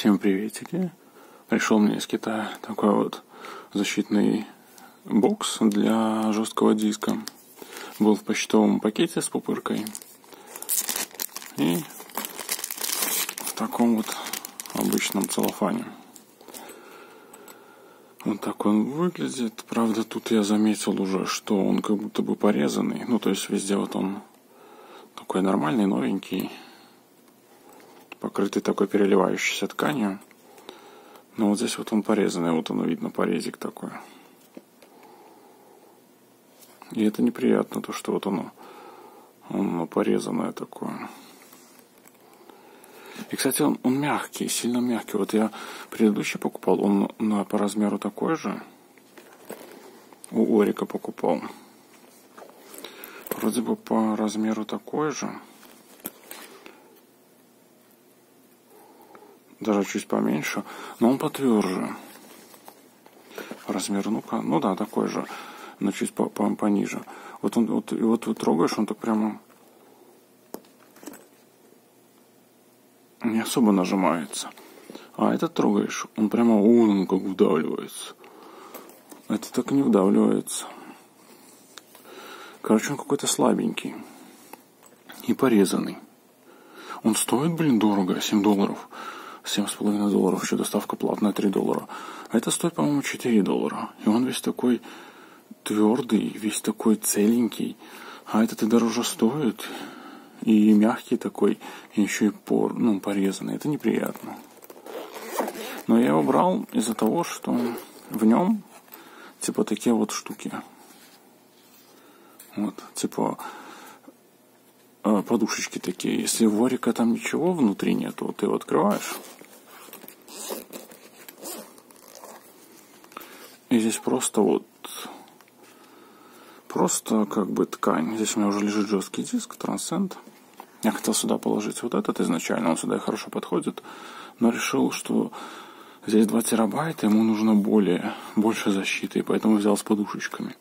Всем приветики. Пришел мне из Китая такой вот защитный бокс для жесткого диска. Был в почтовом пакете с пупыркой. И в таком вот обычном целлофане. Вот так он выглядит. Правда, тут я заметил уже, что он как будто бы порезанный. Ну, то есть везде вот он такой нормальный, новенький покрытый такой переливающейся тканью. Но вот здесь вот он порезанный, вот оно видно, порезик такой. И это неприятно, то, что вот оно, оно порезанное такое. И, кстати, он, он мягкий, сильно мягкий. Вот я предыдущий покупал, он на, по размеру такой же. У Орика покупал. Вроде бы по размеру такой же. Даже чуть поменьше, но он потверже. Размер, ну-ка, ну да, такой же, но чуть по -по пониже. Вот он, вот, и вот, вот трогаешь, он так прямо не особо нажимается. А этот трогаешь, он прямо, он, как вдавливается. Это так не вдавливается. Короче, он какой-то слабенький. И порезанный. Он стоит, блин, дорого, 7 долларов. 7,5 долларов, еще доставка платная 3 доллара. А это стоит, по-моему, 4 доллара. И он весь такой твердый, весь такой целенький. А этот и дороже стоит. И мягкий такой, и еще и пор, ну, порезанный. Это неприятно. Но я его брал из-за того, что в нем типа такие вот штуки. Вот, типа э, подушечки такие. Если у Ворика там ничего внутри нету, ты его открываешь, И здесь просто вот просто как бы ткань. Здесь у меня уже лежит жесткий диск, трансцент. Я хотел сюда положить вот этот изначально, он сюда хорошо подходит, но решил, что здесь 2 терабайта, ему нужно более, больше защиты, и поэтому взял с подушечками.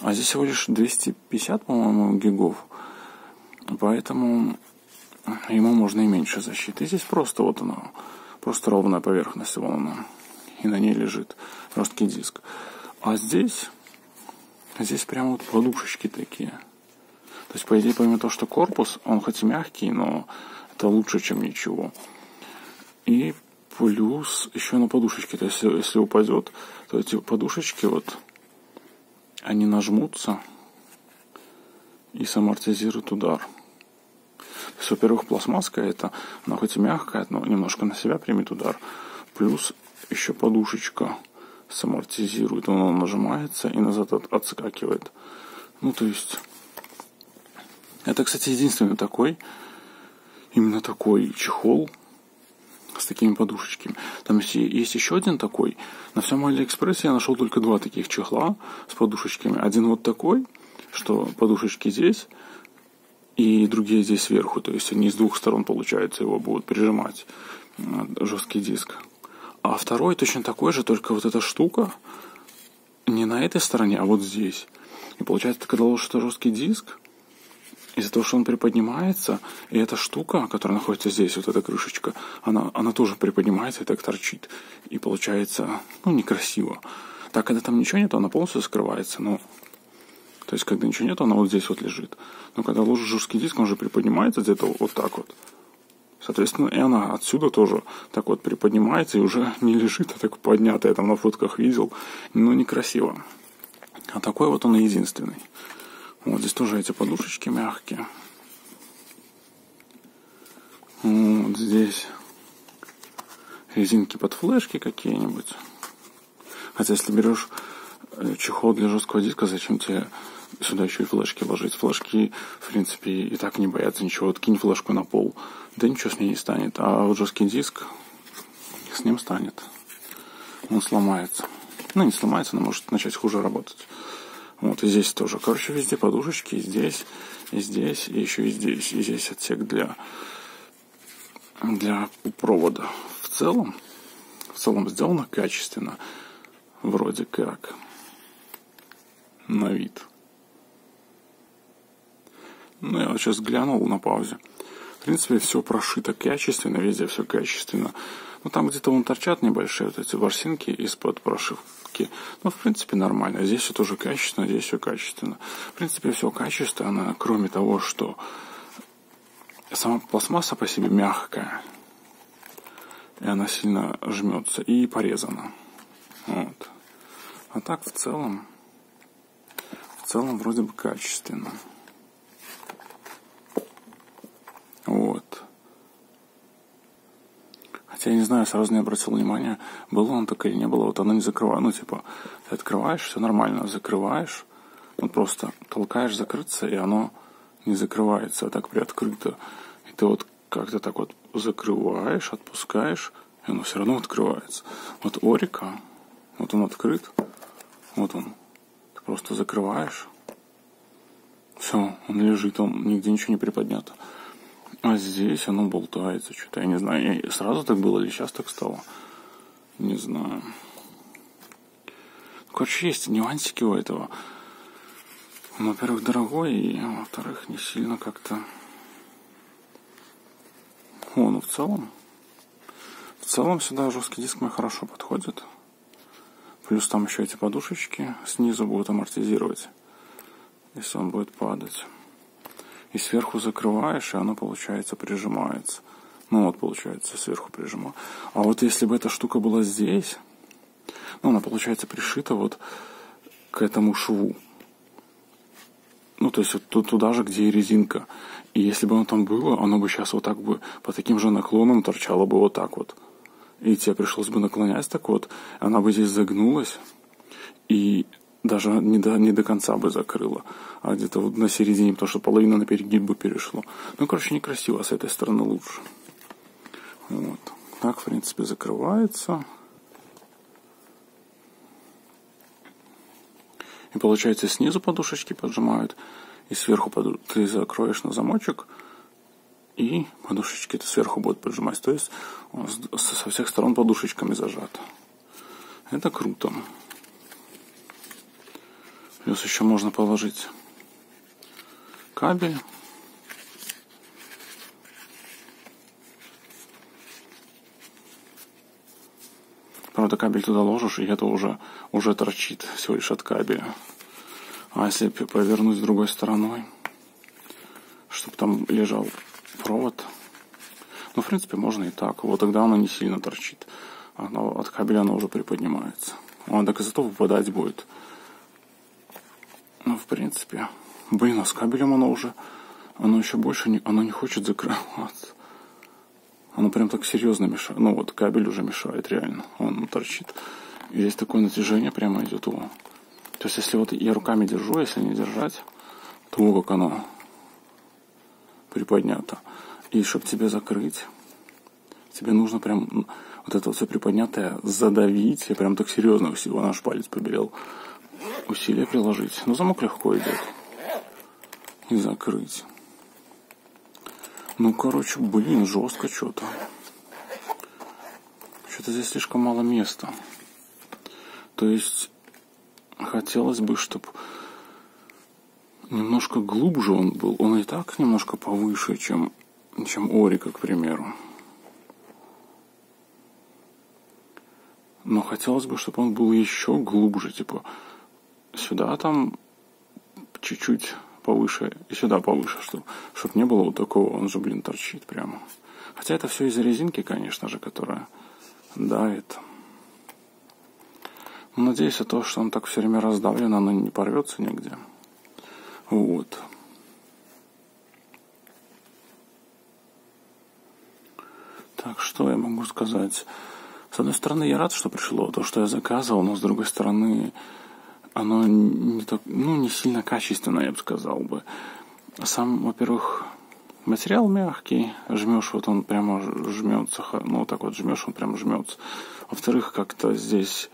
А здесь всего лишь 250, по-моему, гигов, поэтому ему можно и меньше защиты. Здесь просто вот оно, просто ровная поверхность, вон она и на ней лежит жесткий диск. А здесь, здесь прямо вот подушечки такие. То есть, по идее, помимо того, что корпус, он хоть и мягкий, но это лучше, чем ничего. И плюс еще на подушечке. То есть, если упадет, то эти подушечки вот, они нажмутся и самортизируют удар. То есть, во-первых, пластмасска это, она хоть и мягкая, но немножко на себя примет удар. Плюс еще подушечка самортизирует. Он нажимается и назад от, отскакивает. Ну, то есть... Это, кстати, единственный такой, именно такой чехол с такими подушечками. Там есть, есть еще один такой. На всем Алиэкспрессе я нашел только два таких чехла с подушечками. Один вот такой, что подушечки здесь, и другие здесь сверху. То есть они с двух сторон, получается, его будут прижимать жесткий диск. А второй точно такой же, только вот эта штука не на этой стороне, а вот здесь. И получается, когда ложишь жесткий диск, из-за того, что он приподнимается, и эта штука, которая находится здесь, вот эта крышечка, она, она тоже приподнимается и так торчит. И получается, ну, некрасиво. Так, когда там ничего нет, она полностью скрывается, но... То есть, когда ничего нет, она вот здесь вот лежит. Но когда ложишь жесткий диск, он уже приподнимается где-то вот так вот. Соответственно, и она отсюда тоже так вот приподнимается и уже не лежит, а так поднятая, я там на фотках видел. Ну, некрасиво. А такой вот он и единственный. Вот здесь тоже эти подушечки мягкие. Вот здесь резинки под флешки какие-нибудь. Хотя если берешь э, чехол для жесткого диска, зачем тебе сюда еще и флешки ложить. Флешки, в принципе, и так не боятся ничего. Вот кинь флешку на пол, да ничего с ней не станет. А вот жесткий диск, с ним станет. Он сломается. Ну, не сломается, но может начать хуже работать. Вот, и здесь тоже. Короче, везде подушечки, и здесь, и здесь, и еще и здесь. И здесь отсек для, для провода. В целом, в целом сделано качественно. Вроде как. На вид. Ну, я вот сейчас глянул на паузе. В принципе, все прошито качественно, везде все качественно. Ну, там где-то вон торчат небольшие вот эти ворсинки из-под прошивки. Ну, в принципе, нормально. Здесь все тоже качественно, здесь все качественно. В принципе, все качественно, кроме того, что сама пластмасса по себе мягкая. И она сильно жмется и порезана. Вот. А так в целом, в целом вроде бы качественно. Вот. Хотя я не знаю, сразу не обратил внимания, было оно так или не было. Вот оно не закрывает. Ну, типа, ты открываешь, все нормально, закрываешь, вот просто толкаешь закрыться, и оно не закрывается, а так приоткрыто. И ты вот как-то так вот закрываешь, отпускаешь, и оно все равно открывается. Вот Орика, вот он открыт, вот он. Ты просто закрываешь, все, он лежит, он нигде ничего не приподнято. А здесь оно болтается что-то. Я не знаю, сразу так было или сейчас так стало. Не знаю. Короче, есть нюансики у этого. Он, во-первых, дорогой, и, во-вторых, не сильно как-то... О, ну в целом... В целом сюда жесткий диск мне хорошо подходит. Плюс там еще эти подушечки снизу будут амортизировать, если он будет падать и сверху закрываешь, и оно, получается, прижимается. Ну вот, получается, сверху прижимаю. А вот если бы эта штука была здесь, ну, она, получается, пришита вот к этому шву. Ну, то есть вот туда же, где и резинка. И если бы оно там было, оно бы сейчас вот так бы по таким же наклонам торчало бы вот так вот. И тебе пришлось бы наклонять так вот, она бы здесь загнулась, и даже не до, не до конца бы закрыла, а где-то вот на середине, потому что половина на перегиб бы перешло. Ну, короче, некрасиво, с этой стороны лучше. Вот. Так, в принципе, закрывается. И получается, снизу подушечки поджимают, и сверху поду... ты закроешь на замочек, и подушечки ты сверху будут поджимать. То есть со всех сторон подушечками зажат. Это круто. Плюс еще можно положить кабель. Правда, кабель туда ложишь, и это уже, уже торчит всего лишь от кабеля. А если повернуть другой стороной, чтобы там лежал провод, ну, в принципе, можно и так. Вот тогда оно не сильно торчит. Оно, от кабеля оно уже приподнимается. Он так и зато выпадать будет. Ну, в принципе. Блин, а с кабелем оно уже... Оно еще больше не... Оно не хочет закрываться. Оно прям так серьезно мешает. Ну вот, кабель уже мешает, реально. Он торчит. И здесь такое натяжение прямо идет. О. То есть, если вот я руками держу, если не держать, то как оно приподнято. И чтобы тебе закрыть, тебе нужно прям вот это вот все приподнятое задавить. Я прям так серьезно всего наш палец побелел усилия приложить. Но замок легко идет. И закрыть. Ну, короче, блин, жестко что-то. Что-то здесь слишком мало места. То есть, хотелось бы, чтобы немножко глубже он был. Он и так немножко повыше, чем, чем Орика, к примеру. Но хотелось бы, чтобы он был еще глубже, типа сюда там чуть-чуть повыше и сюда повыше, чтобы, чтобы не было вот такого, он же, блин, торчит прямо. Хотя это все из-за резинки, конечно же, которая давит. Но надеюсь, то, что он так все время раздавлен, оно не порвется нигде. Вот. Так, что я могу сказать? С одной стороны, я рад, что пришло то, что я заказывал, но с другой стороны, оно не, так, ну, не сильно качественное, я бы сказал бы. Сам, во-первых, материал мягкий, жмешь, вот он прямо жмется, ну, вот так вот жмешь, он прямо жмется. Во-вторых, как-то здесь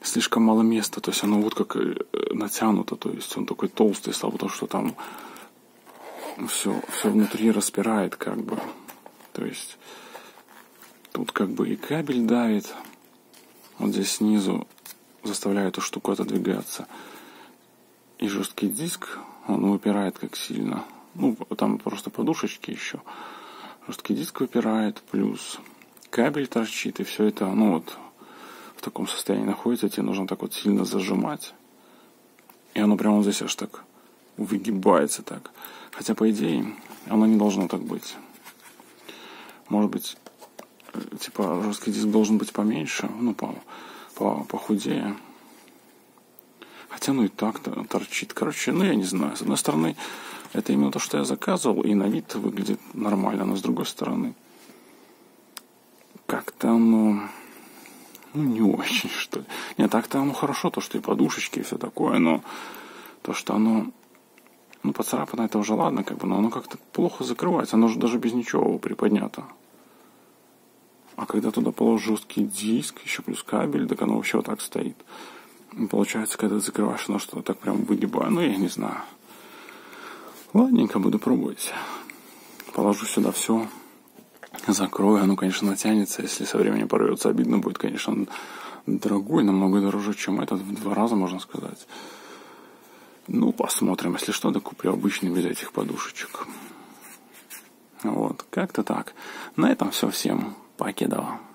слишком мало места, то есть оно вот как э, натянуто, то есть он такой толстый стал, потому что там все, все внутри распирает как бы. То есть тут как бы и кабель давит, вот здесь снизу заставляю эту штуку отодвигаться. И жесткий диск, он выпирает как сильно. Ну, там просто подушечки еще. Жесткий диск выпирает, плюс кабель торчит, и все это, ну вот, в таком состоянии находится, тебе нужно так вот сильно зажимать. И оно прямо здесь аж так выгибается так. Хотя, по идее, оно не должно так быть. Может быть, типа, жесткий диск должен быть поменьше, ну, по, похудее. Хотя, ну и так торчит. Короче, ну, я не знаю. С одной стороны, это именно то, что я заказывал, и на вид выглядит нормально, но с другой стороны, как-то оно, ну, не очень, что ли. Нет, так-то оно хорошо, то, что и подушечки, и все такое, но то, что оно, ну, поцарапано, это уже ладно, как бы, но оно как-то плохо закрывается, оно же даже без ничего приподнято. А когда туда положишь жесткий диск, еще плюс кабель, так оно вообще вот так стоит. Получается, когда закрываешь, оно что-то так прям выгибает. Ну, я не знаю. Ладненько, буду пробовать. Положу сюда все, закрою. Оно, конечно, натянется. Если со временем порвется, обидно будет, конечно, дорогой, намного дороже, чем этот. В два раза, можно сказать. Ну, посмотрим. Если что, то куплю обычный без этих подушечек. Вот, как-то так. На этом все всем. stoppa ikke da.